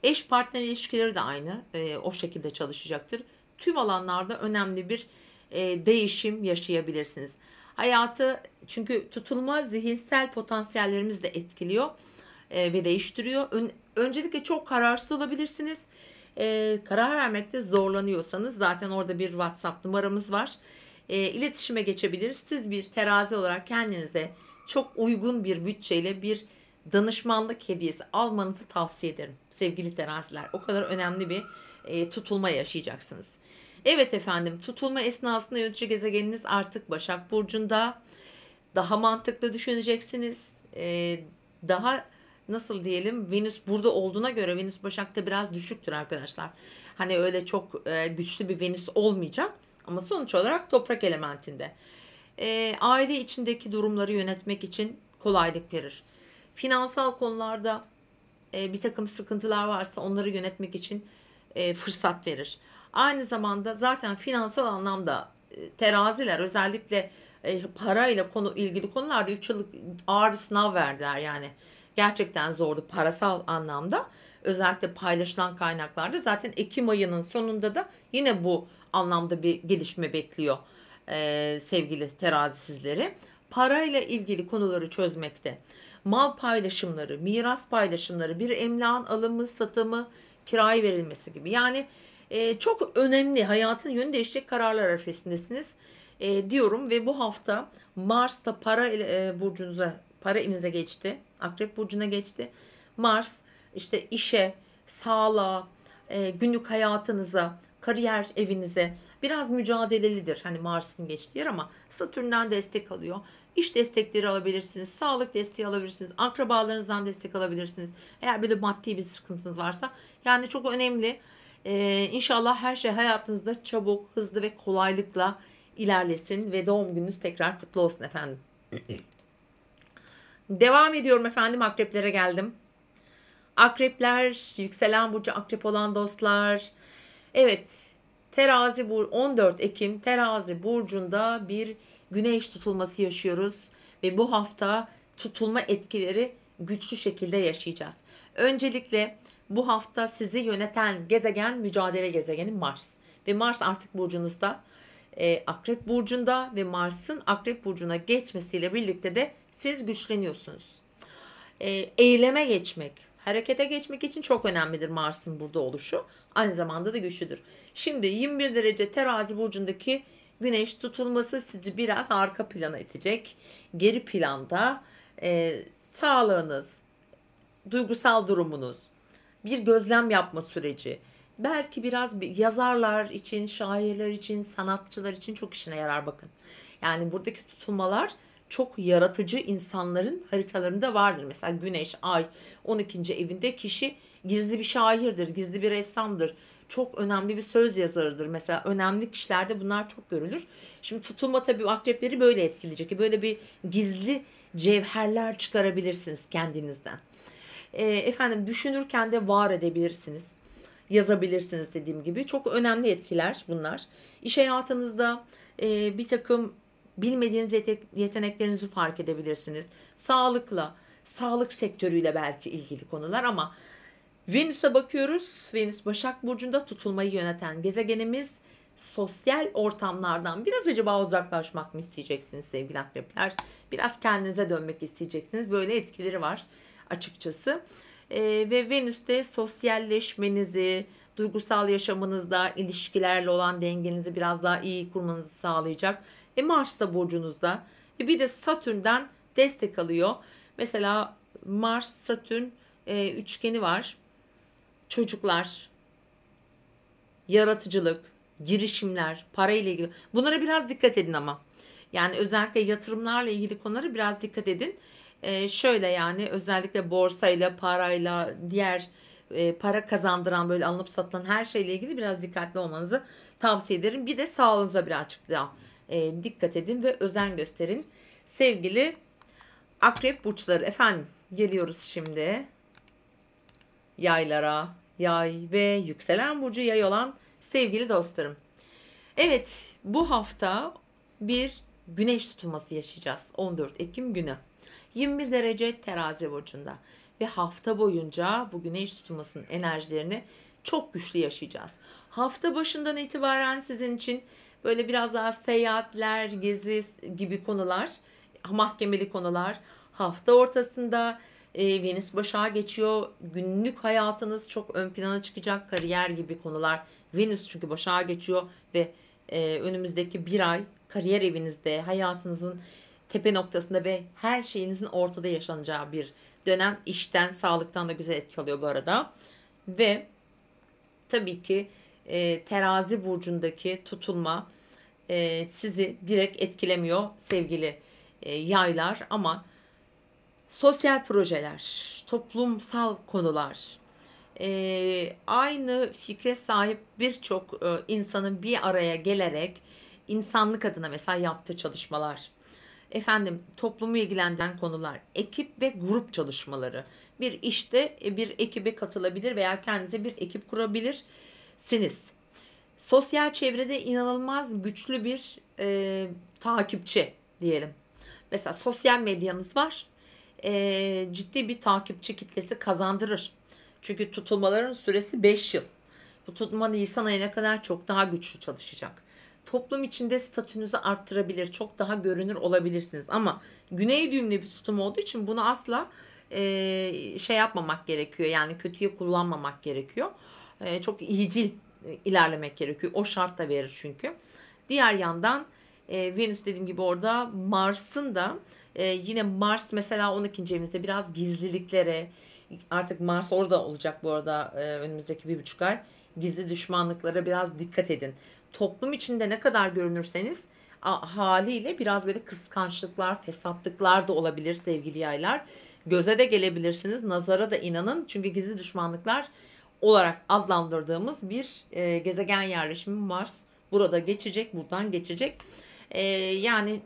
Eş partner ilişkileri de aynı. E, o şekilde çalışacaktır. Tüm alanlarda önemli bir e, değişim yaşayabilirsiniz. Hayatı çünkü tutulma zihinsel potansiyellerimizi de etkiliyor e, ve değiştiriyor. Ön, öncelikle çok kararsız olabilirsiniz. E, karar vermekte zorlanıyorsanız zaten orada bir WhatsApp numaramız var. E, iletişime geçebilir. Siz bir terazi olarak kendinize çok uygun bir bütçeyle bir danışmanlık hediyesi almanızı tavsiye ederim sevgili teraziler. O kadar önemli bir e, tutulma yaşayacaksınız. Evet efendim tutulma esnasında yönetici gezegeniniz artık Başak Burcu'nda. Daha mantıklı düşüneceksiniz. E, daha nasıl diyelim Venüs burada olduğuna göre Venüs Başak'ta biraz düşüktür arkadaşlar. Hani öyle çok e, güçlü bir Venüs olmayacak ama sonuç olarak toprak elementinde. E, aile içindeki durumları yönetmek için kolaylık verir. Finansal konularda e, bir takım sıkıntılar varsa onları yönetmek için e, fırsat verir. Aynı zamanda zaten finansal anlamda e, teraziler özellikle e, parayla konu ilgili konularda 3 yıllık ağır bir sınav verdiler yani. Gerçekten zordu parasal anlamda. Özellikle paylaşılan kaynaklarda zaten Ekim ayının sonunda da yine bu anlamda bir gelişme bekliyor e, sevgili terazi sizleri. Parayla ilgili konuları çözmekte mal paylaşımları, miras paylaşımları, bir emlakın alımı, satımı, kiraya verilmesi gibi. Yani e, çok önemli hayatın yönü değişecek kararlar arifesindesiniz e, diyorum ve bu hafta Mars da para e, burcunuza, para evinize geçti. Akrep burcuna geçti. Mars işte işe, sağlığa, e, günlük hayatınıza, kariyer evinize biraz mücadelelidir. Hani Mars'ın geçtiği yer ama Satürn'den destek alıyor. İş destekleri alabilirsiniz, sağlık desteği alabilirsiniz, akrabalarınızdan destek alabilirsiniz. Eğer böyle maddi bir sıkıntınız varsa. Yani çok önemli. Ee, inşallah her şey hayatınızda çabuk, hızlı ve kolaylıkla ilerlesin ve doğum gününüz tekrar kutlu olsun efendim. Devam ediyorum efendim akreplere geldim. Akrepler, yükselen burcu akrep olan dostlar. Evet, terazi bu 14 Ekim terazi burcunda bir güneş tutulması yaşıyoruz ve bu hafta tutulma etkileri güçlü şekilde yaşayacağız. Öncelikle bu hafta sizi yöneten gezegen mücadele gezegeni Mars ve Mars artık burcunuzda e, Akrep burcunda ve Mars'ın Akrep burcuna geçmesiyle birlikte de siz güçleniyorsunuz. E, eyleme geçmek, harekete geçmek için çok önemlidir Mars'ın burada oluşu. Aynı zamanda da güçlüdür. Şimdi 21 derece terazi burcundaki güneş tutulması sizi biraz arka plana itecek. Geri planda e, sağlığınız, duygusal durumunuz, bir gözlem yapma süreci, belki biraz yazarlar için, şairler için, sanatçılar için çok işine yarar bakın. Yani buradaki tutulmalar çok yaratıcı insanların haritalarında vardır. Mesela Güneş, Ay, 12. evinde kişi gizli bir şairdir, gizli bir ressamdır. Çok önemli bir söz yazarıdır. Mesela önemli kişilerde bunlar çok görülür. Şimdi tutulma tabii akrepleri böyle etkileyecek. Böyle bir gizli cevherler çıkarabilirsiniz kendinizden. E, efendim düşünürken de var edebilirsiniz. Yazabilirsiniz dediğim gibi. Çok önemli etkiler bunlar. İş hayatınızda e, bir takım bilmediğiniz yeteneklerinizi fark edebilirsiniz. Sağlıkla, sağlık sektörüyle belki ilgili konular ama Venüs'e bakıyoruz. Venüs Başak Burcu'nda tutulmayı yöneten gezegenimiz sosyal ortamlardan biraz acaba uzaklaşmak mı isteyeceksiniz sevgili akrepler? Biraz kendinize dönmek isteyeceksiniz. Böyle etkileri var açıkçası. Ee, ve Venüs'te sosyalleşmenizi, duygusal yaşamınızda, ilişkilerle olan dengenizi biraz daha iyi kurmanızı sağlayacak. E Mars da burcunuzda. E bir de Satürn'den destek alıyor. Mesela Mars Satürn e, üçgeni var. Çocuklar, yaratıcılık, girişimler, para ile ilgili. Bunlara biraz dikkat edin ama. Yani özellikle yatırımlarla ilgili konulara biraz dikkat edin. Ee, şöyle yani özellikle borsayla, parayla, diğer e, para kazandıran böyle alınıp satılan her şeyle ilgili biraz dikkatli olmanızı tavsiye ederim. Bir de sağlığınıza birazcık daha e, dikkat edin ve özen gösterin. Sevgili akrep burçları efendim geliyoruz şimdi yaylara, yay ve yükselen burcu yay olan sevgili dostlarım. Evet bu hafta bir güneş tutulması yaşayacağız 14 Ekim günü. 21 derece terazi burcunda ve hafta boyunca bu güneş tutulmasının enerjilerini çok güçlü yaşayacağız. Hafta başından itibaren sizin için böyle biraz daha seyahatler, gezi gibi konular, mahkemeli konular, hafta ortasında e, Venüs başa geçiyor. Günlük hayatınız çok ön plana çıkacak. Kariyer gibi konular. Venüs çünkü başa geçiyor ve e, önümüzdeki bir ay kariyer evinizde, hayatınızın tepe noktasında ve her şeyinizin ortada yaşanacağı bir dönem. işten, sağlıktan da güzel etki alıyor bu arada. Ve tabii ki e, terazi burcundaki tutulma e, sizi direkt etkilemiyor sevgili e, yaylar ama sosyal projeler, toplumsal konular, e, aynı fikre sahip birçok e, insanın bir araya gelerek insanlık adına mesela yaptığı çalışmalar, efendim toplumu ilgilendiren konular, ekip ve grup çalışmaları. Bir işte e, bir ekibe katılabilir veya kendinize bir ekip kurabilirsiniz. Sosyal çevrede inanılmaz güçlü bir e, takipçi diyelim. Mesela sosyal medyanız var e, ciddi bir takipçi kitlesi kazandırır. Çünkü tutulmaların süresi 5 yıl. Bu tutulma Nisan ayına kadar çok daha güçlü çalışacak. Toplum içinde statünüzü arttırabilir, çok daha görünür olabilirsiniz. Ama güney düğümlü bir tutum olduğu için bunu asla e, şey yapmamak gerekiyor. Yani kötüye kullanmamak gerekiyor. E, çok iyicil ilerlemek gerekiyor. O şart da verir çünkü. Diğer yandan e, Venüs dediğim gibi orada Mars'ın da e, yine Mars mesela 12. evinizde biraz gizliliklere artık Mars orada olacak bu arada e, önümüzdeki bir buçuk ay. Gizli düşmanlıklara biraz dikkat edin. Toplum içinde ne kadar görünürseniz haliyle biraz böyle kıskançlıklar, fesatlıklar da olabilir sevgili yaylar. Göze de gelebilirsiniz. Nazara da inanın. Çünkü gizli düşmanlıklar olarak adlandırdığımız bir e, gezegen yerleşimi Mars burada geçecek, buradan geçecek. E, yani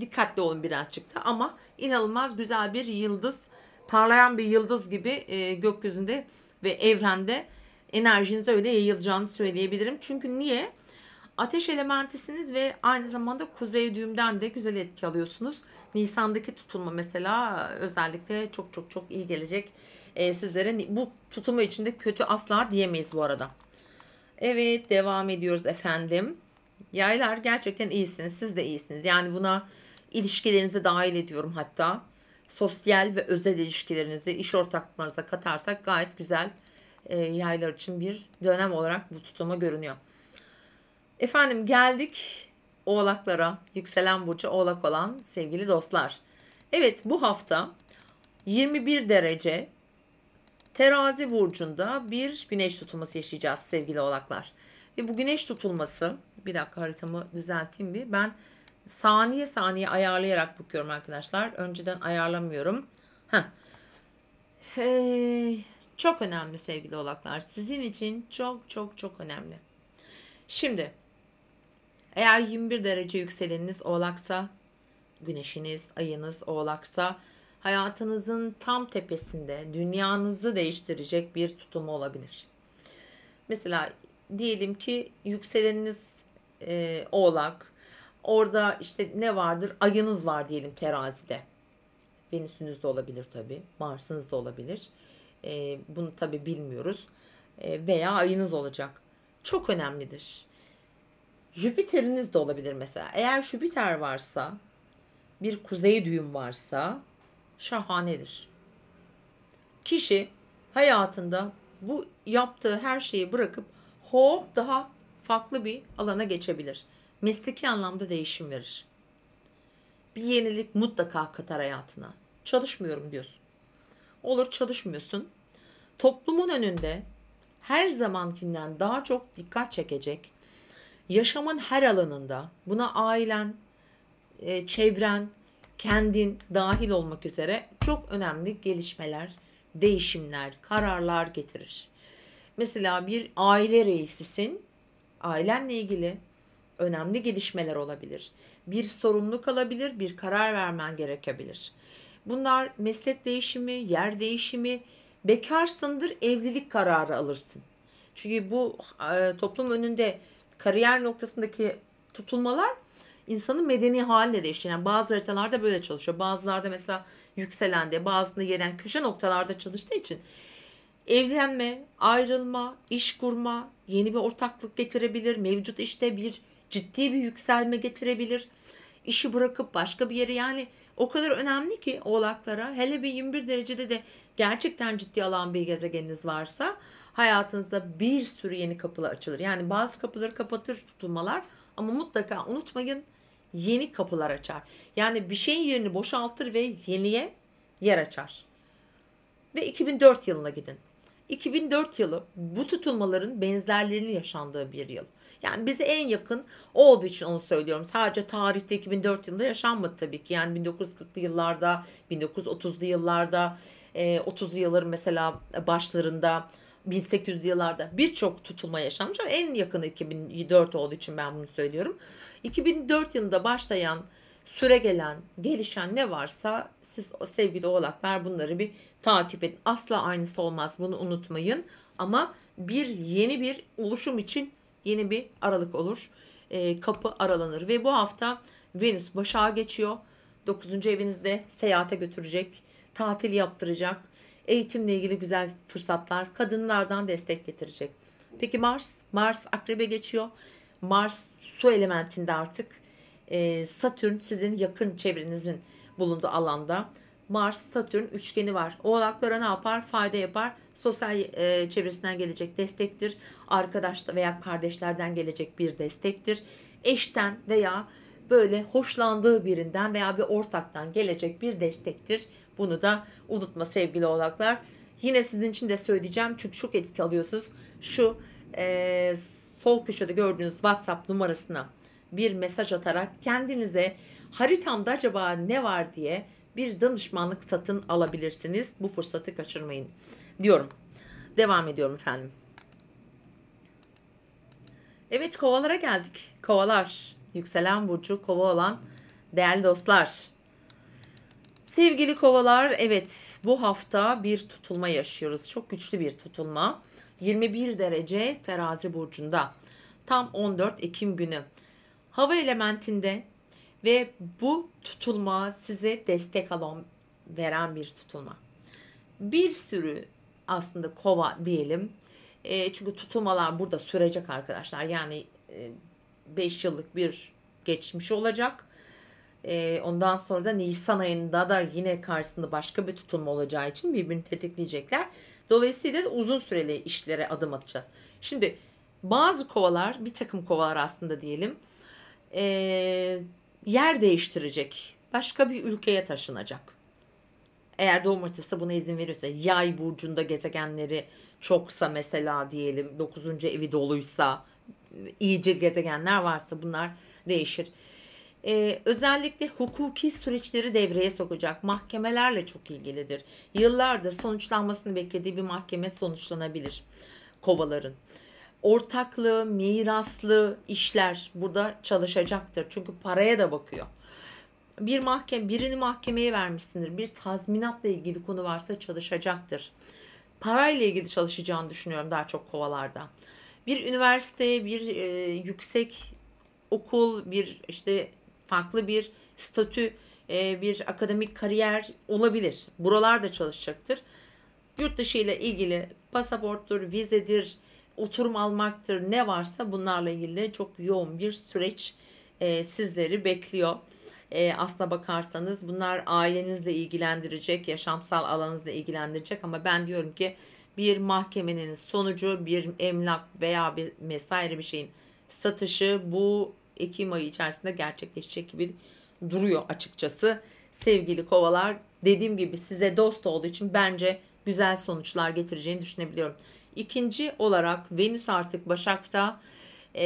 dikkatli olun birazcık da ama inanılmaz güzel bir yıldız, parlayan bir yıldız gibi e, gökyüzünde ve evrende enerjiniz öyle yayılacağını söyleyebilirim. Çünkü niye? Ateş elementisiniz ve aynı zamanda kuzey düğümden de güzel etki alıyorsunuz. Nisan'daki tutulma mesela özellikle çok çok çok iyi gelecek e, sizlere. Bu tutulma içinde kötü asla diyemeyiz bu arada. Evet devam ediyoruz efendim. Yaylar gerçekten iyisiniz. Siz de iyisiniz. Yani buna ilişkilerinizi dahil ediyorum hatta. Sosyal ve özel ilişkilerinizi iş ortaklarınıza katarsak gayet güzel e, yaylar için bir dönem olarak bu tutuma görünüyor. Efendim geldik oğlaklara, yükselen burcu oğlak olan sevgili dostlar. Evet bu hafta 21 derece terazi burcunda bir güneş tutulması yaşayacağız sevgili oğlaklar. Ve bu güneş tutulması bir dakika haritamı düzelteyim bir. Ben saniye saniye ayarlayarak bakıyorum arkadaşlar. Önceden ayarlamıyorum. Heh. Hey, çok önemli sevgili oğlaklar. Sizin için çok çok çok önemli. Şimdi eğer 21 derece yükseleniniz oğlaksa, güneşiniz, ayınız oğlaksa hayatınızın tam tepesinde dünyanızı değiştirecek bir tutum olabilir. Mesela diyelim ki yükseleniniz e, oğlak, orada işte ne vardır? Ayınız var diyelim terazide. Venüsünüz de olabilir tabi. Mars'ınız da olabilir. E, bunu tabi bilmiyoruz. E, veya ayınız olacak. Çok önemlidir. Jüpiter'iniz de olabilir mesela. Eğer Jüpiter varsa, bir kuzey düğüm varsa şahanedir. Kişi hayatında bu yaptığı her şeyi bırakıp hop daha farklı bir alana geçebilir. Mesleki anlamda değişim verir. Bir yenilik mutlaka katar hayatına. Çalışmıyorum diyorsun. Olur çalışmıyorsun. Toplumun önünde her zamankinden daha çok dikkat çekecek. Yaşamın her alanında buna ailen, e, çevren, kendin dahil olmak üzere çok önemli gelişmeler, değişimler, kararlar getirir. Mesela bir aile reisisin, ailenle ilgili önemli gelişmeler olabilir. Bir sorumluluk alabilir, bir karar vermen gerekebilir. Bunlar meslek değişimi, yer değişimi, bekarsındır evlilik kararı alırsın. Çünkü bu e, toplum önünde kariyer noktasındaki tutulmalar insanın medeni haline değişiyor. Yani bazı haritalarda böyle çalışıyor. Bazılarda mesela yükselende, bazısında gelen köşe noktalarda çalıştığı için evlenme, ayrılma, iş kurma, yeni bir ortaklık getirebilir. Mevcut işte bir ciddi bir yükselme getirebilir. İşi bırakıp başka bir yere yani o kadar önemli ki oğlaklara hele bir 21 derecede de gerçekten ciddi alan bir gezegeniniz varsa hayatınızda bir sürü yeni kapılar açılır. Yani bazı kapıları kapatır tutulmalar ama mutlaka unutmayın yeni kapılar açar. Yani bir şeyin yerini boşaltır ve yeniye yer açar. Ve 2004 yılına gidin. 2004 yılı bu tutulmaların benzerlerinin yaşandığı bir yıl. Yani bize en yakın o olduğu için onu söylüyorum. Sadece tarihte 2004 yılında yaşanmadı tabii ki. Yani 1940'lı yıllarda, 1930'lu yıllarda, 30'lu yılların mesela başlarında 1800 yıllarda birçok tutulma yaşanmış ama en yakını 2004 olduğu için ben bunu söylüyorum. 2004 yılında başlayan süre gelen, gelişen ne varsa siz sevgili oğlaklar bunları bir takip edin. Asla aynısı olmaz bunu unutmayın. Ama bir yeni bir oluşum için yeni bir aralık olur. E, kapı aralanır ve bu hafta Venüs başağa geçiyor. 9. evinizde seyahate götürecek, tatil yaptıracak, eğitimle ilgili güzel fırsatlar, kadınlardan destek getirecek. Peki Mars? Mars akrebe geçiyor. Mars su elementinde artık. Ee, Satürn sizin yakın çevrenizin bulunduğu alanda. Mars Satürn üçgeni var. Oğlaklara ne yapar? Fayda yapar. Sosyal e, çevresinden gelecek destektir. Arkadaş veya kardeşlerden gelecek bir destektir. Eşten veya böyle hoşlandığı birinden veya bir ortaktan gelecek bir destektir. Bunu da unutma sevgili oğlaklar. Yine sizin için de söyleyeceğim çünkü çok etki alıyorsunuz. Şu e, sol köşede gördüğünüz WhatsApp numarasına bir mesaj atarak kendinize haritamda acaba ne var diye bir danışmanlık satın alabilirsiniz. Bu fırsatı kaçırmayın diyorum. Devam ediyorum efendim. Evet kovalara geldik. Kovalar. Yükselen burcu kova olan değerli dostlar. Sevgili kovalar evet bu hafta bir tutulma yaşıyoruz. Çok güçlü bir tutulma. 21 derece terazi burcunda. Tam 14 Ekim günü. Hava elementinde ve bu tutulma size destek alan veren bir tutulma. Bir sürü aslında kova diyelim. E, çünkü tutulmalar burada sürecek arkadaşlar. Yani 5 e, yıllık bir geçmiş olacak. E, ondan sonra da Nisan ayında da yine karşısında başka bir tutulma olacağı için birbirini tetikleyecekler. Dolayısıyla uzun süreli işlere adım atacağız. Şimdi bazı kovalar, bir takım kovalar aslında diyelim, e, yer değiştirecek. Başka bir ülkeye taşınacak. Eğer doğum haritası buna izin verirse, yay burcunda gezegenleri çoksa mesela diyelim 9. evi doluysa, iyice gezegenler varsa bunlar değişir. Ee, özellikle hukuki süreçleri devreye sokacak mahkemelerle çok ilgilidir. Yıllardır sonuçlanmasını beklediği bir mahkeme sonuçlanabilir kovaların. Ortaklı, miraslı işler burada çalışacaktır. Çünkü paraya da bakıyor. Bir mahkeme, birini mahkemeye vermişsindir. Bir tazminatla ilgili konu varsa çalışacaktır. Parayla ilgili çalışacağını düşünüyorum daha çok kovalarda. Bir üniversite, bir e, yüksek okul, bir işte farklı bir statü, e, bir akademik kariyer olabilir. Buralar da çalışacaktır. Yurt dışı ile ilgili pasaporttur, vizedir, oturum almaktır ne varsa bunlarla ilgili çok yoğun bir süreç e, sizleri bekliyor. E, aslına bakarsanız bunlar ailenizle ilgilendirecek, yaşamsal alanınızla ilgilendirecek ama ben diyorum ki bir mahkemenin sonucu bir emlak veya bir vesaire bir şeyin satışı bu Ekim ayı içerisinde gerçekleşecek gibi duruyor açıkçası. Sevgili kovalar dediğim gibi size dost olduğu için bence güzel sonuçlar getireceğini düşünebiliyorum. İkinci olarak Venüs artık Başak'ta e,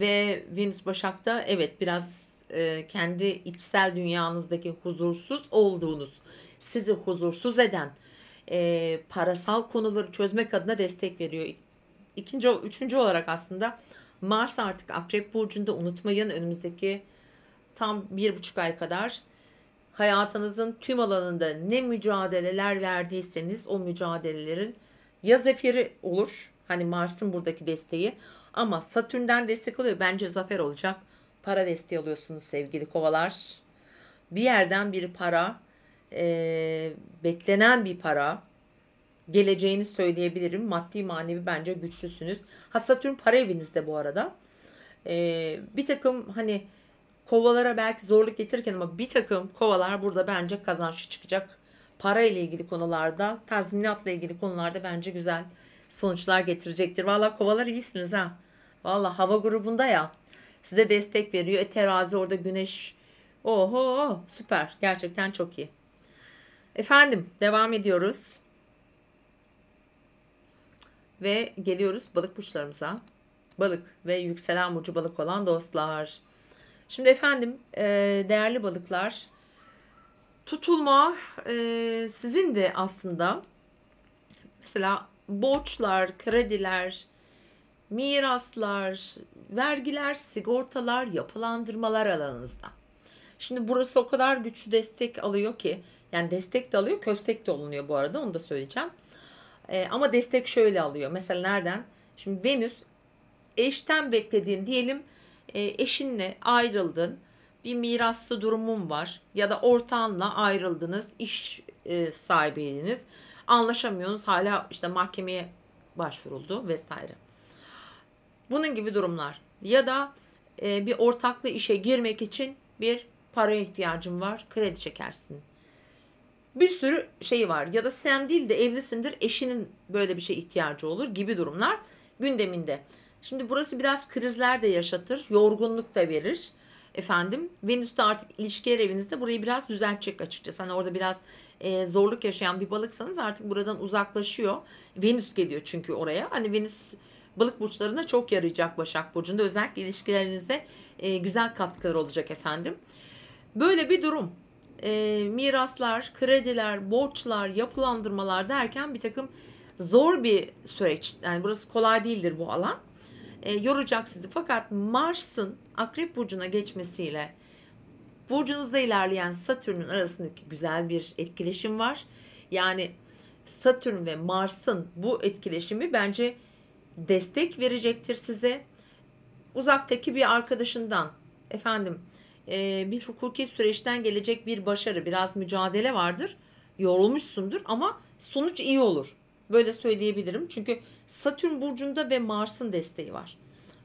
ve Venüs Başak'ta evet biraz e, kendi içsel dünyanızdaki huzursuz olduğunuz, sizi huzursuz eden e, parasal konuları çözmek adına destek veriyor. İkinci, üçüncü olarak aslında Mars artık Akrep Burcu'nda unutmayın önümüzdeki tam bir buçuk ay kadar hayatınızın tüm alanında ne mücadeleler verdiyseniz o mücadelelerin ya zaferi olur. Hani Mars'ın buradaki desteği ama Satürn'den destek alıyor. Bence zafer olacak. Para desteği alıyorsunuz sevgili kovalar. Bir yerden bir para, e, beklenen bir para geleceğini söyleyebilirim. Maddi manevi bence güçlüsünüz. Ha Satürn para evinizde bu arada. E, bir takım hani kovalara belki zorluk getirirken ama bir takım kovalar burada bence kazançlı çıkacak. Para ile ilgili konularda, tazminatla ilgili konularda bence güzel sonuçlar getirecektir. Valla kovalar iyisiniz ha. Valla hava grubunda ya. Size destek veriyor. E terazi orada güneş. Oho süper. Gerçekten çok iyi. Efendim devam ediyoruz. Ve geliyoruz balık burçlarımıza. Balık ve yükselen burcu balık olan dostlar. Şimdi efendim e, değerli balıklar tutulma e, sizin de aslında mesela borçlar, krediler, miraslar, vergiler, sigortalar, yapılandırmalar alanınızda. Şimdi burası o kadar güçlü destek alıyor ki yani destek de alıyor, köstek de olunuyor bu arada onu da söyleyeceğim. E, ama destek şöyle alıyor. Mesela nereden? Şimdi Venüs eşten beklediğin diyelim e, eşinle ayrıldın. Bir miraslı durumun var ya da ortağınla ayrıldınız, iş e, sahibiydiniz. Anlaşamıyorsunuz hala işte mahkemeye başvuruldu vesaire. Bunun gibi durumlar. Ya da e, bir ortaklı işe girmek için bir paraya ihtiyacın var. Kredi çekersin. Bir sürü şey var. Ya da sen değil de evlisindir eşinin böyle bir şey ihtiyacı olur gibi durumlar gündeminde. Şimdi burası biraz krizler de yaşatır. Yorgunluk da verir. Efendim Venüs de artık ilişkiler evinizde burayı biraz düzeltecek açıkçası. Hani orada biraz e, zorluk yaşayan bir balıksanız artık buradan uzaklaşıyor. Venüs geliyor çünkü oraya. Hani Venüs balık burçlarına çok yarayacak Başak Burcu'nda. Özellikle ilişkilerinizde e, güzel katkılar olacak efendim. Böyle bir durum. E, miraslar, krediler, borçlar, yapılandırmalar derken bir takım zor bir süreç. Yani burası kolay değildir bu alan. E, yoracak sizi. Fakat Mars'ın Akrep Burcu'na geçmesiyle burcunuzda ilerleyen Satürn'ün arasındaki güzel bir etkileşim var. Yani Satürn ve Mars'ın bu etkileşimi bence destek verecektir size. Uzaktaki bir arkadaşından efendim e, bir hukuki süreçten gelecek bir başarı biraz mücadele vardır. Yorulmuşsundur ama sonuç iyi olur. Böyle söyleyebilirim. Çünkü Satürn burcunda ve Mars'ın desteği var.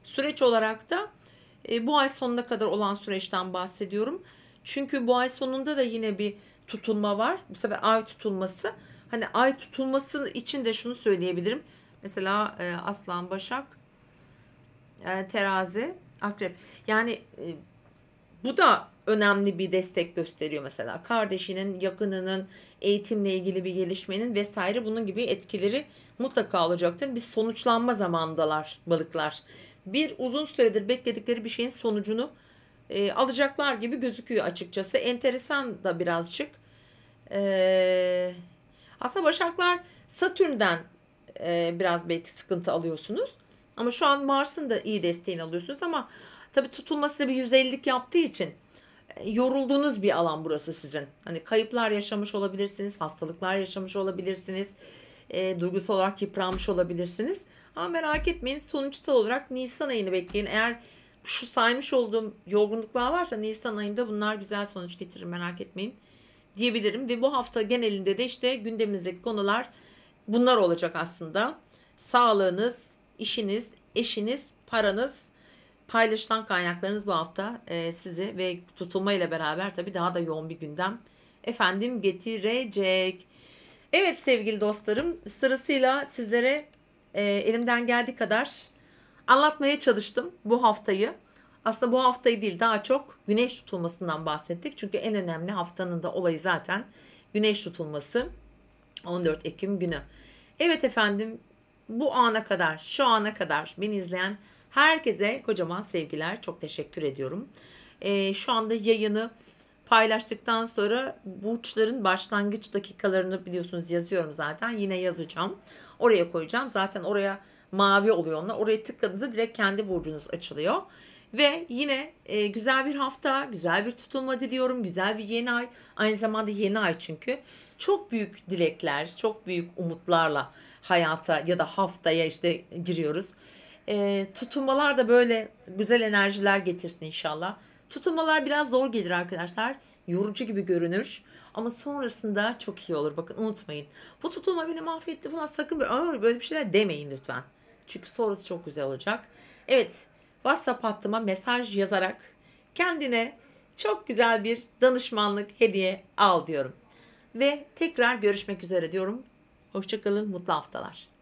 Süreç olarak da e, bu ay sonuna kadar olan süreçten bahsediyorum. Çünkü bu ay sonunda da yine bir tutulma var. Bu sefer ay tutulması. Hani ay tutulması için de şunu söyleyebilirim. Mesela e, Aslan, Başak, Terazi, Akrep. Yani bu da önemli bir destek gösteriyor mesela. Kardeşinin, yakınının eğitimle ilgili bir gelişmenin vesaire bunun gibi etkileri mutlaka olacaktır. Bir sonuçlanma zamandalar balıklar. Bir uzun süredir bekledikleri bir şeyin sonucunu e, alacaklar gibi gözüküyor açıkçası. Enteresan da birazcık. E, aslında Başaklar Satürn'den e, biraz belki sıkıntı alıyorsunuz. Ama şu an Mars'ın da iyi desteğini alıyorsunuz ama tabii tutulması bir 150'lik yaptığı için e, yorulduğunuz bir alan burası sizin. Hani kayıplar yaşamış olabilirsiniz, hastalıklar yaşamış olabilirsiniz, e, duygusal olarak yıpranmış olabilirsiniz. Ama merak etmeyin sonuçsal olarak Nisan ayını bekleyin. Eğer şu saymış olduğum yorgunluklar varsa Nisan ayında bunlar güzel sonuç getirir merak etmeyin diyebilirim. Ve bu hafta genelinde de işte gündemimizdeki konular bunlar olacak aslında. Sağlığınız, işiniz, eşiniz, paranız, paylaşılan kaynaklarınız bu hafta e, sizi ve tutulma ile beraber tabii daha da yoğun bir gündem efendim getirecek. Evet sevgili dostlarım sırasıyla sizlere e, elimden geldiği kadar anlatmaya çalıştım bu haftayı. Aslında bu haftayı değil daha çok güneş tutulmasından bahsettik. Çünkü en önemli haftanın da olayı zaten güneş tutulması 14 Ekim günü. Evet efendim bu ana kadar şu ana kadar beni izleyen herkese kocaman sevgiler çok teşekkür ediyorum. Ee, şu anda yayını paylaştıktan sonra burçların başlangıç dakikalarını biliyorsunuz yazıyorum zaten yine yazacağım. Oraya koyacağım zaten oraya mavi oluyor onlar. Oraya tıkladığınızda direkt kendi burcunuz açılıyor. Ve yine e, güzel bir hafta, güzel bir tutulma diliyorum, güzel bir yeni ay. Aynı zamanda yeni ay çünkü. Çok büyük dilekler, çok büyük umutlarla hayata ya da haftaya işte giriyoruz. E, tutulmalar da böyle güzel enerjiler getirsin inşallah. Tutulmalar biraz zor gelir arkadaşlar. Yorucu gibi görünür. Ama sonrasında çok iyi olur. Bakın unutmayın. Bu tutulma beni mahvetti falan sakın böyle, böyle bir şeyler demeyin lütfen. Çünkü sonrası çok güzel olacak. Evet WhatsApp hattıma mesaj yazarak kendine çok güzel bir danışmanlık hediye al diyorum. Ve tekrar görüşmek üzere diyorum. Hoşçakalın, mutlu haftalar.